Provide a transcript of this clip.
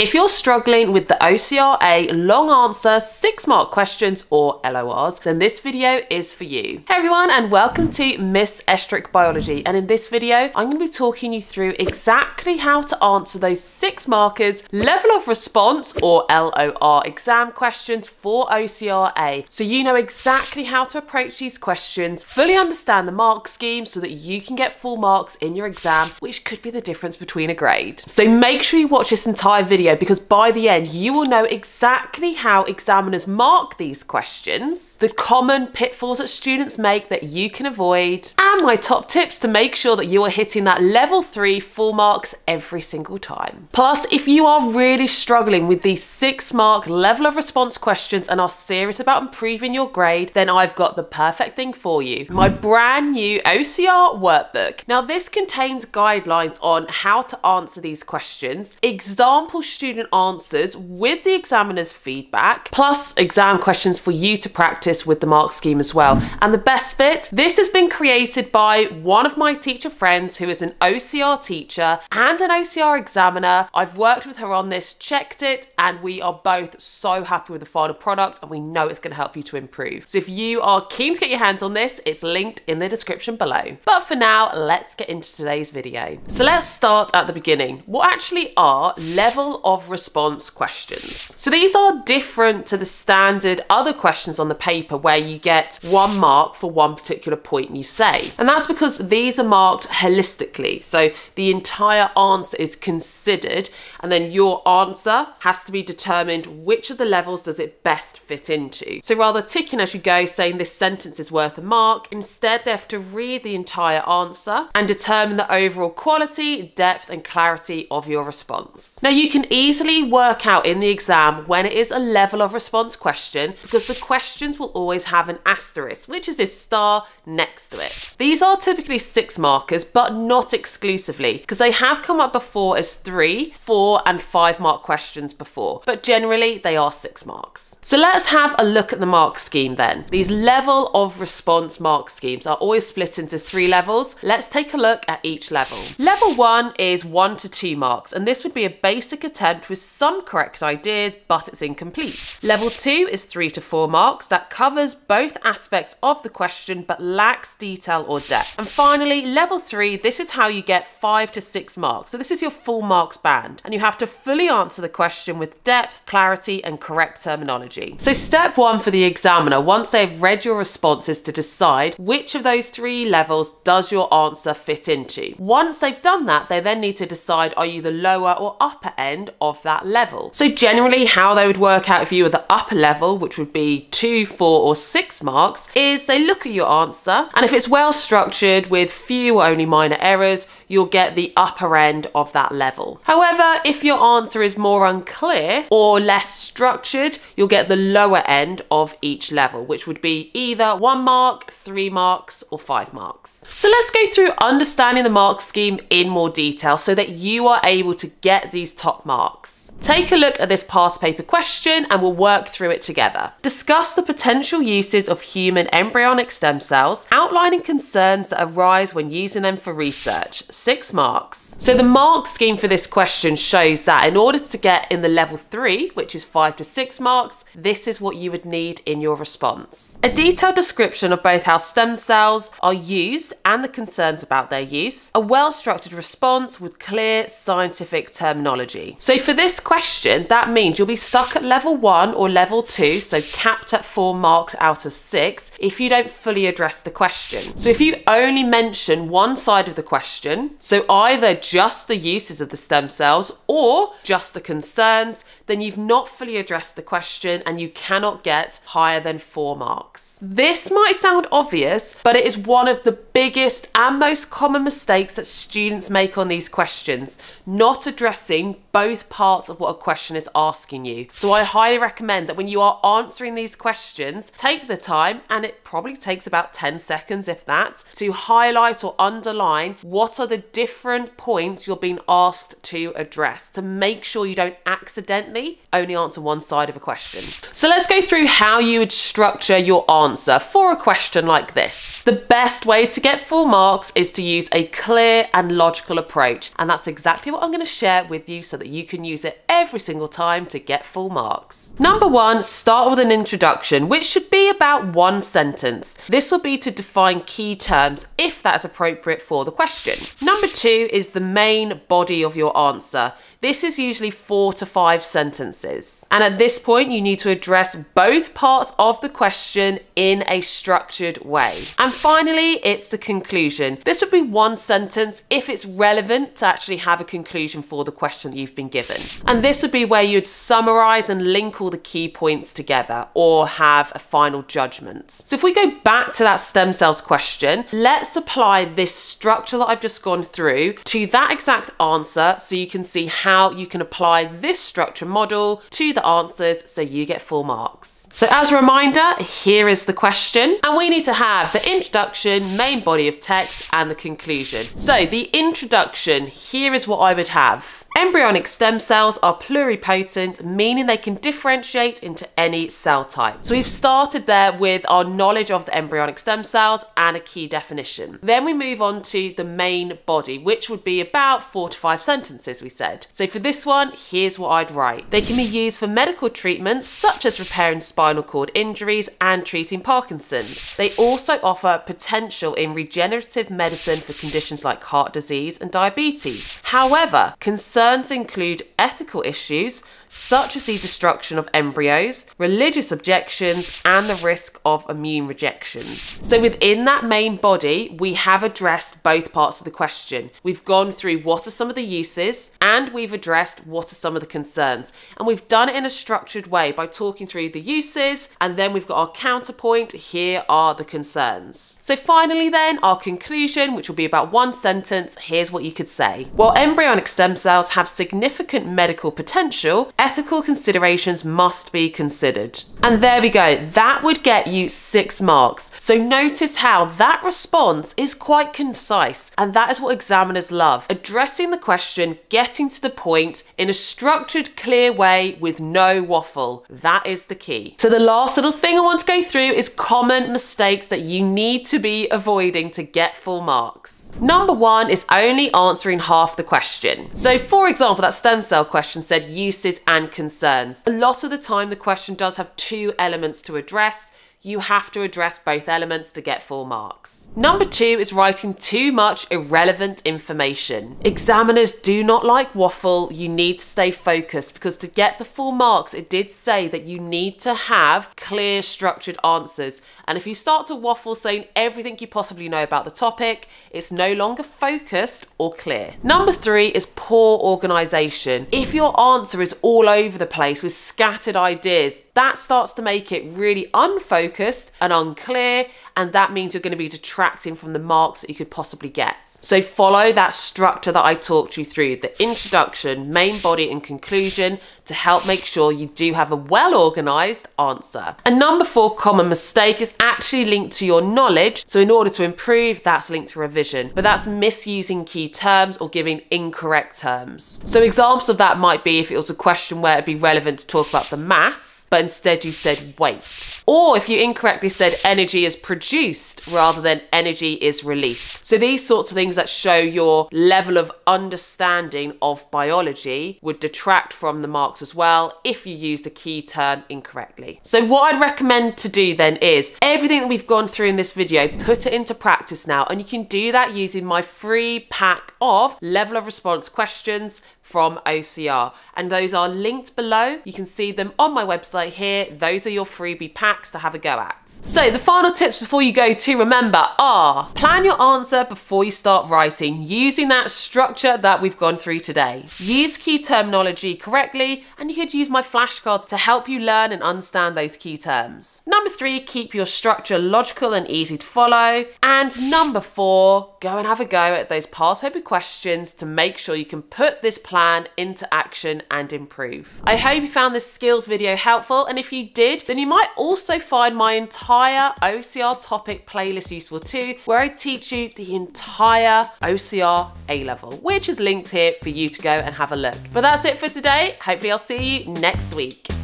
If you're struggling with the OCR A long answer six mark questions or LORs, then this video is for you. Hey everyone and welcome to Miss Estruch Biology and in this video I'm going to be talking you through exactly how to answer those six markers level of response or LOR exam questions for OCR A so you know exactly how to approach these questions, fully understand the mark scheme so that you can get full marks in your exam which could be the difference between a grade. So make sure you watch this entire video because by the end you will know exactly how examiners mark these questions, the common pitfalls that students make that you can avoid, and my top tips to make sure that you are hitting that level 3 full marks every single time. Plus, if you are really struggling with these 6 mark level of response questions and are serious about improving your grade, then I've got the perfect thing for you. My brand new OCR workbook. Now this contains guidelines on how to answer these questions, example student answers with the examiner's feedback, plus exam questions for you to practice with the mark scheme as well. And the best bit, this has been created by one of my teacher friends who is an OCR teacher and an OCR examiner. I've worked with her on this, checked it, and we are both so happy with the final product and we know it's going to help you to improve. So if you are keen to get your hands on this, it's linked in the description below. But for now, let's get into today's video. So let's start at the beginning. What actually are level of response questions? So these are different to the standard other questions on the paper where you get one mark for one particular point you say. And that's because these are marked holistically. So the entire answer is considered and then your answer has to be determined which of the levels does it best fit into. So rather ticking as you go saying this sentence is worth a mark, instead they have to read the entire answer and determine the overall quality, depth and clarity of your response. Now you can easily work out in the exam when it is a level of response question because the questions will always have an asterisk, which is this star next to it. These are typically six markers, but not exclusively because they have come up before as three, four and five mark questions before, but generally they are six marks. So let's have a look at the mark scheme then. These level of response mark schemes are always split into three levels. Let's take a look at each level. Level one is one to two marks, and this would be a basic attempt with some correct ideas, but it's incomplete. Level two is three to four marks that covers both aspects of the question but lacks detail or depth. And finally, level three, this is how you get five to six marks. So this is your full marks band, and you have to fully answer the question with depth, clarity, and correct terminology. So step one for the examiner, once they've read your responses to decide which of those three levels does your answer fit into. Once they've done that, they then need to decide are you the lower or upper end of that level. So generally how they would work out if you were the upper level, which would be two, four or six marks, is they look at your answer and if it's well structured with few or only minor errors, you'll get the upper end of that level. However, if your answer is more unclear or less structured, you'll get the lower end of each level, which would be either one mark, three marks, or five marks. So let's go through understanding the mark scheme in more detail so that you are able to get these top marks. Take a look at this past paper question and we'll work through it together. Discuss the potential uses of human embryonic stem cells, outlining concerns that arise when using them for research. Six marks. So the mark scheme for this question shows that in order to get in the level three, which is five to six marks, this is what you would need in your response. A detailed description of both how stem cells are used and the concerns about their use, a well-structured response with clear scientific terminology. So for this question, that means you'll be stuck at level one or level two, so capped at four marks out of six, if you don't fully address the question. So if you only mention one side of the question, so either just the uses of the stem cells or just the concerns, then you've not fully addressed the question and you cannot get higher than four marks. This might sound obvious, but it is one of the biggest and most common mistakes that students make on these questions, not addressing both parts of what a question is asking you. So I highly recommend that when you are answering these questions, take the time, and it probably takes about 10 seconds, if that, to highlight or underline what are the different points you're being asked to address to make sure you don't accidentally only answer one side of a question. So let's go through how you would structure your answer for a question like this. The best way to get full marks is to use a clear and logical approach, and that's exactly what I'm going to share with you so that you can use it every single time to get full marks. Number one, start with an introduction, which should be about one sentence. This will be to define key terms if that is appropriate for the question. Number two is the main body of your answer. This is usually four to five sentences. And at this point, you need to address both parts of the question in a structured way. And finally, it's the conclusion. This would be one sentence if it's relevant to actually have a conclusion for the question that you've been given. And this would be where you'd summarize and link all the key points together or have a final judgment. So if we go back to that stem cells question, let's apply this structure that I've just gone through to that exact answer so you can see how how you can apply this structure model to the answers so you get full marks. So as a reminder, here is the question and we need to have the introduction, main body of text and the conclusion. So the introduction, here is what I would have. Embryonic stem cells are pluripotent, meaning they can differentiate into any cell type. So we've started there with our knowledge of the embryonic stem cells and a key definition. Then we move on to the main body, which would be about four to five sentences, we said. So for this one, here's what I'd write. They can be used for medical treatments such as repairing spinal cord injuries and treating Parkinson's. They also offer potential in regenerative medicine for conditions like heart disease and diabetes. However, concern Concerns include ethical issues such as the destruction of embryos, religious objections, and the risk of immune rejections. So within that main body, we have addressed both parts of the question. We've gone through what are some of the uses and we've addressed what are some of the concerns. And we've done it in a structured way by talking through the uses and then we've got our counterpoint. Here are the concerns. So finally then, our conclusion, which will be about one sentence, here's what you could say. While embryonic stem cells have significant medical potential, ethical considerations must be considered. And there we go, that would get you six marks. So notice how that response is quite concise, and that is what examiners love. Addressing the question, getting to the point in a structured, clear way with no waffle. That is the key. So the last little thing I want to go through is common mistakes that you need to be avoiding to get full marks. Number one is only answering half the question. So for example, that stem cell question said uses and concerns. A lot of the time, the question does have two elements to address you have to address both elements to get full marks. Number two is writing too much irrelevant information. Examiners do not like waffle, you need to stay focused because to get the full marks, it did say that you need to have clear structured answers. And if you start to waffle saying everything you possibly know about the topic, it's no longer focused or clear. Number three is poor organization. If your answer is all over the place with scattered ideas, that starts to make it really unfocused unfocused and unclear, and that means you're going to be detracting from the marks that you could possibly get. So follow that structure that I talked you through the introduction, main body, and conclusion to help make sure you do have a well organized answer. And number four common mistake is actually linked to your knowledge. So in order to improve, that's linked to revision, but that's misusing key terms or giving incorrect terms. So examples of that might be if it was a question where it'd be relevant to talk about the mass, but instead you said weight. Or if you incorrectly said energy is produced rather than energy is released. So these sorts of things that show your level of understanding of biology would detract from the marks as well if you used a key term incorrectly. So what I'd recommend to do then is everything that we've gone through in this video, put it into practice now. And you can do that using my free pack of level of response questions from OCR. And those are linked below. You can see them on my website here. Those are your freebie packs to have a go at. So the final tips before you go to remember are plan your answer before you start writing using that structure that we've gone through today. Use key terminology correctly and you could use my flashcards to help you learn and understand those key terms. Number three, keep your structure logical and easy to follow. And number four, go and have a go at those past paper questions to make sure you can put this plan plan into action and improve. I hope you found this skills video helpful and if you did then you might also find my entire OCR topic playlist useful too where I teach you the entire OCR A-level which is linked here for you to go and have a look. But that's it for today. Hopefully I'll see you next week.